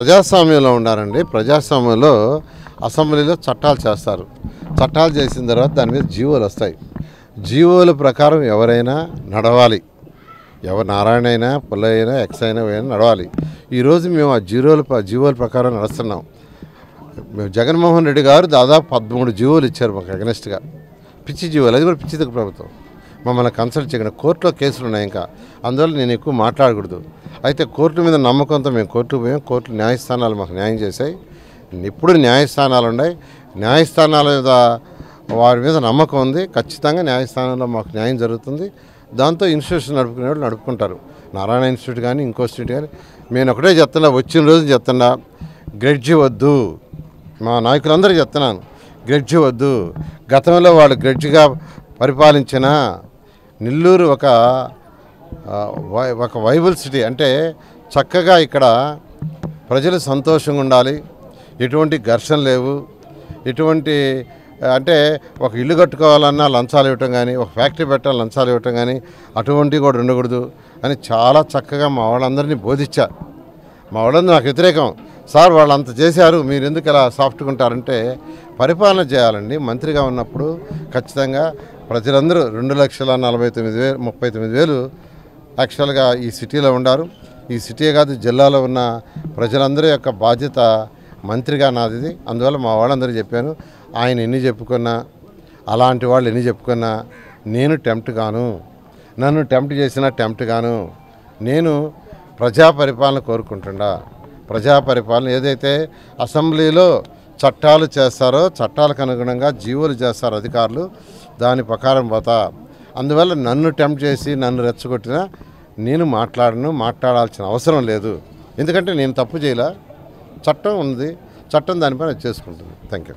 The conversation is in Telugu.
ప్రజాస్వామ్యంలో ఉన్నారండి. ప్రజాస్వామ్యంలో అసెంబ్లీలో చట్టాలు చేస్తారు. చట్టాలు చేసిన తర్వాత దాని మీద జీవోలు వస్తాయి. జీవోల ప్రకారం ఎవరైనా నడవాలి. ఎవరు నారాయణ అయినా పుల్ల అయినా ఎక్స్ అయినా అయినా నడవాలి. ఈరోజు మేము ఆ జీరోల జీవోల ప్రకారం నడుస్తున్నాం. మేము జగన్మోహన్ రెడ్డి గారు దాదాపు పదమూడు జీవోలు ఇచ్చారు మాకు అగనెస్ట్గా. పిచ్చి జీవోలు. అది కూడా పిచ్చి ప్రభుత్వం. మమ్మల్ని కన్సల్ట్ చేయకుండా కోర్టులో కేసులు ఉన్నాయి ఇంకా. అందువల్ల నేను ఎక్కువ మాట్లాడకూడదు. అయితే కోర్టు మీద నమ్మకంతో మేము కోర్టుకు పోయాం. కోర్టు న్యాయస్థానాలు మాకు న్యాయం చేశాయి. ఇప్పుడు న్యాయస్థానాలు ఉన్నాయి. న్యాయస్థానాల మీద వారి మీద నమ్మకం ఉంది. ఖచ్చితంగా న్యాయస్థానంలో మాకు న్యాయం జరుగుతుంది. దాంతో ఇన్స్టిట్యూషన్ నడుపుకునే వాళ్ళు నడుపుకుంటారు. నారాయణ ఇన్స్టిట్యూట్ కానీ ఇంకో ఇన్స్టిట్యూట్ కానీ. నేను ఒకటే చెప్తున్నా వచ్చిన రోజు చెప్తున్నా గ్రెడ్జి వద్దు. మా నాయకులందరూ చెప్తున్నాను గ్రెడ్జి వద్దు. గతంలో వాళ్ళు గ్రెడ్జిగా పరిపాలించిన నెల్లూరు ఒక వై- ఒక వైబుల్ సిటీ. అంటే చక్కగా ఇక్కడ ప్రజలు సంతోషంగా ఉండాలి. ఎటువంటి ఘర్షణ లేవు. ఎటువంటి అంటే ఒక ఇల్లు కట్టుకోవాలన్నా లంచాలు ఇవ్వటం కానీ ఒక ఫ్యాక్టరీ పెట్టాలి లంచాలు ఇవ్వటం కానీ అటువంటివి కూడా ఉండకూడదు అని చాలా చక్కగా మా వాళ్ళందరినీ బోధించారు మా వాళ్ళందరూ నాకు వ్యతిరేకం. సార్ వాళ్ళు అంత చేశారు. మీరు ఎందుకు ఇలా సాఫ్ట్గా ఉంటారంటే పరిపాలన చేయాలండి. మంత్రిగా ఉన్నప్పుడు ఖచ్చితంగా ప్రజలందరూ రెండు లక్షల నలభై తొమ్మిది వేలు ముప్పై తొమ్మిది వేలు యాక్చువల్గా ఈ సిటీలో ఉండారు. ఈ సిటీ కాదు జిల్లాలో ఉన్న ప్రజలందరి యొక్క బాధ్యత మంత్రిగా నాది ఇది. అందువల్ల మా వాళ్ళందరూ చెప్పాను ఆయన ఎన్ని చెప్పుకున్నా అలాంటి వాళ్ళు ఎన్ని చెప్పుకున్నా నేను టెంప్ట్ గాను. నన్ను టెంప్ట్ చేసినా టెంప్ట్ గాను. నేను ప్రజా పరిపాలన కోరుకుంటుండా ప్రజా పరిపాలన ఏదైతే అసెంబ్లీలో చట్టాలు చేస్తారో చట్టాలకు అనుగుణంగా జీవోలు చేస్తారు అధికారులు. దాని ప్రకారం పోతా అందువల్ల నన్ను టెంప్ట్ చేసి నన్ను రెచ్చగొట్టినా నేను మాట్లాడను మాట్లాడాల్సిన అవసరం లేదు. ఎందుకంటే నేను తప్పు చేయలే. చట్టం ఉంది చట్టం దానిపైన చేసుకుంటుంది. Thank you